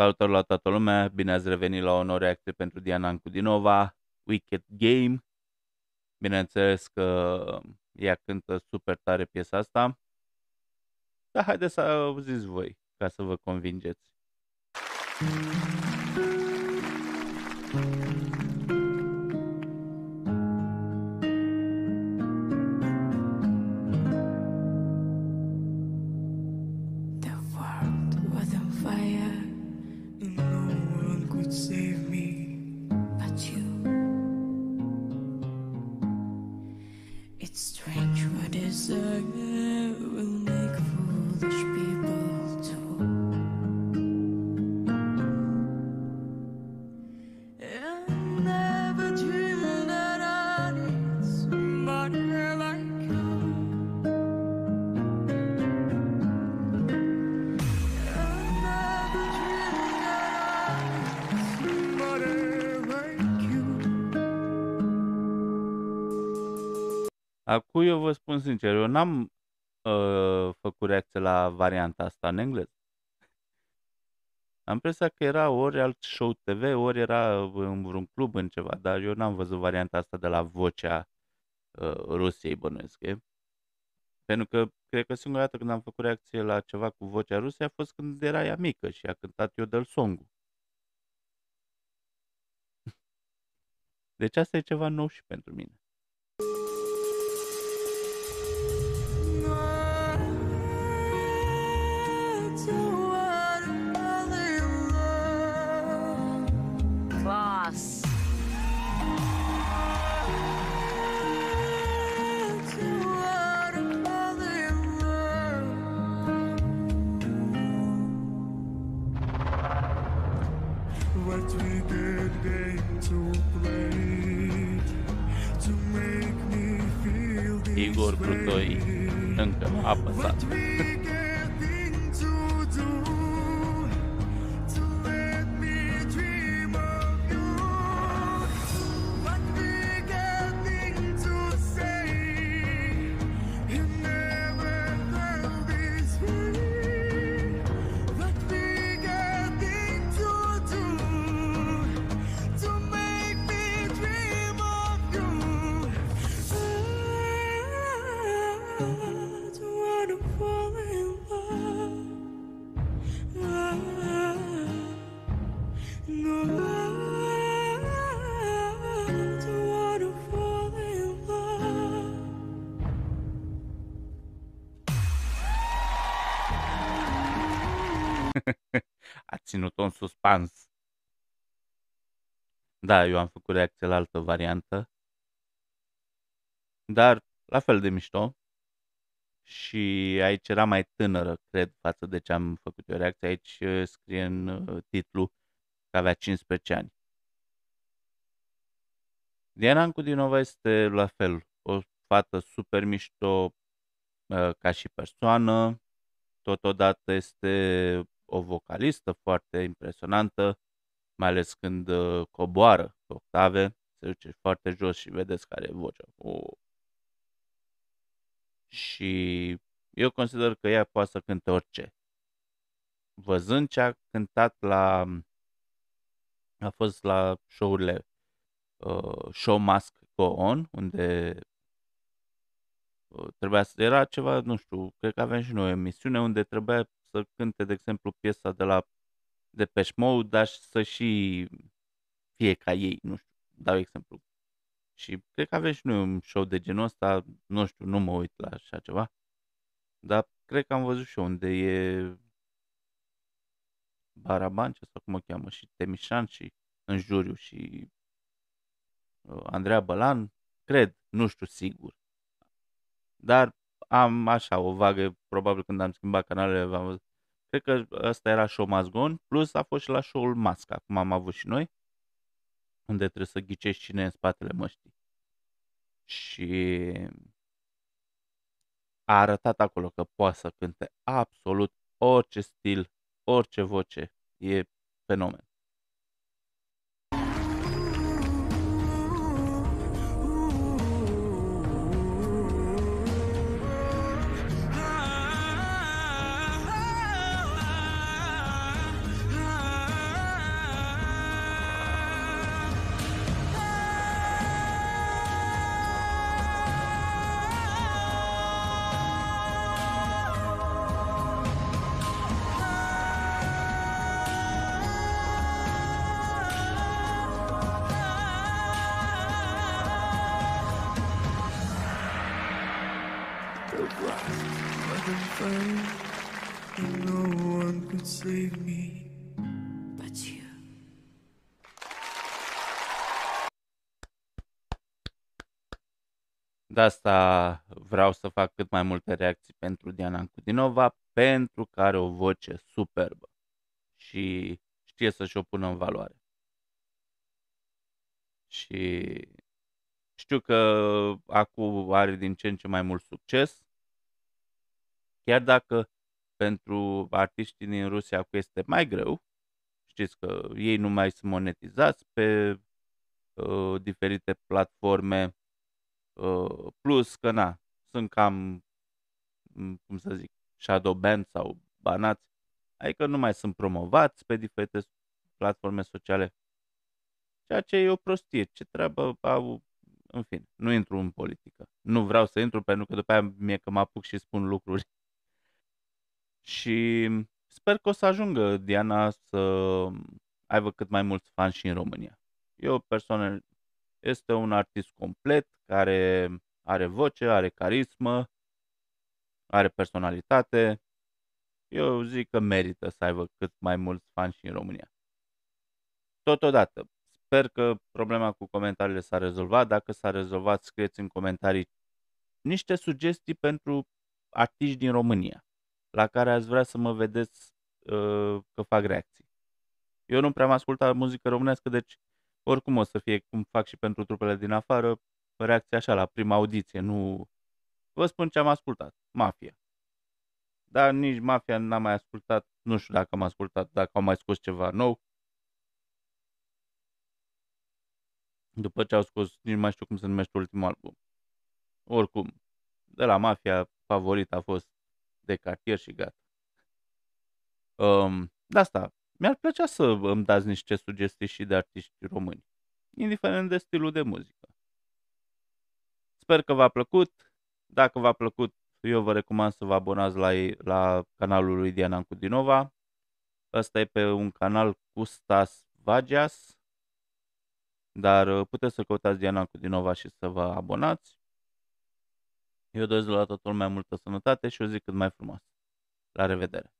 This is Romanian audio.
Salutări la toată lumea, bine ați revenit la o nouă reacție pentru Diana Ancudinova, Wicked Game. Bineînțeles că ea cântă super tare piesa asta, dar haideți să auziți voi ca să vă convingeți. The Acum eu vă spun sincer, eu n-am uh, făcut reacție la varianta asta în engleză. Am impresia că era ori alt show TV, ori era în vreun club în ceva, dar eu n-am văzut varianta asta de la vocea uh, Rusiei, bănuiesc. e? Pentru că cred că singura dată când am făcut reacție la ceva cu vocea Rusiei a fost când era ea mică și a cântat eu del song Deci asta e ceva nou și pentru mine. what we did ain't too to make me feel this Igor Krutoy, nâng tầm áp. A ținut-o în suspans. Da, eu am făcut reacție la altă variantă. Dar la fel de mișto. Și aici era mai tânără, cred, față de ce am făcut eu reacție. Aici uh, scrie în uh, titlu că avea 15 ani. Diana Ancudinova este la fel, o fată super mișto uh, ca și persoană, totodată este o vocalistă foarte impresionantă, mai ales când uh, coboară pe octave, se duce foarte jos și vedeți care e vocea. O... Și eu consider că ea poate să cânte orice. Văzând ce a cântat la... a fost la show-urile uh, Show Must Go On, unde uh, trebuia să... Era ceva, nu știu, cred că aveam și noi o emisiune unde trebuia să cânte, de exemplu, piesa de la Depeche Mode, dar și să și fie ca ei, nu știu, dau exemplu. Și cred că avem și noi un show de genul ăsta, nu știu, nu mă uit la așa ceva, dar cred că am văzut și eu unde e Barabancea sau cum o cheamă, și Temișan și în juriu și uh, Andreea Bălan, cred, nu știu sigur. Dar am așa o vagă, probabil când am schimbat canalele, v-am văzut. Cred că ăsta era show Must Go On, plus a fost și la show-ul Masca, cum am avut și noi, unde trebuie să ghicești cine e în spatele măștii. Și a arătat acolo că poate să cânte absolut orice stil, orice voce. E fenomen. Save me but you. De asta vreau să fac cât mai multe reacții pentru Diana Ancudinova, pentru că are o voce superbă și știe să-și o pună în valoare. Și știu că acum are din ce în ce mai mult succes, chiar dacă pentru artiștii din Rusia acum este mai greu, știți că ei nu mai sunt monetizați pe uh, diferite platforme, uh, plus că na, sunt cam, m, cum să zic, shadow band sau banați, adică nu mai sunt promovați pe diferite platforme sociale, ceea ce e o prostie. Ce treabă au, în fine, nu intru în politică. Nu vreau să intru pentru că după aia mie că mă apuc și spun lucruri. Și sper că o să ajungă Diana să aibă cât mai mulți fani și în România. E o persoană, este un artist complet care are voce, are carismă, are personalitate. Eu zic că merită să aibă cât mai mulți fani și în România. Totodată, sper că problema cu comentariile s-a rezolvat. Dacă s-a rezolvat, scrieți în comentarii niște sugestii pentru artiști din România la care ați vrea să mă vedeți uh, că fac reacții. Eu nu prea am ascultat muzică românească, deci oricum o să fie cum fac și pentru trupele din afară, reacție așa la prima audiție, nu... Vă spun ce am ascultat, Mafia. Dar nici Mafia n-am mai ascultat, nu știu dacă am ascultat, dacă au mai scos ceva nou. După ce au scos, nici nu mai știu cum se numește ultimul album. Oricum, de la Mafia, favorit a fost de cartier și gata. Um, de asta, mi-ar plăcea să îmi dați niște sugestii și de artiști români, indiferent de stilul de muzică. Sper că v-a plăcut. Dacă v-a plăcut, eu vă recomand să vă abonați la, la canalul lui Diana Ancudinova. Ăsta e pe un canal cu Stas Vagias, dar uh, puteți să căutați Diana Ancudinova și să vă abonați. Eu doresc la toată lumea multă sănătate și o zi cât mai frumoasă. La revedere!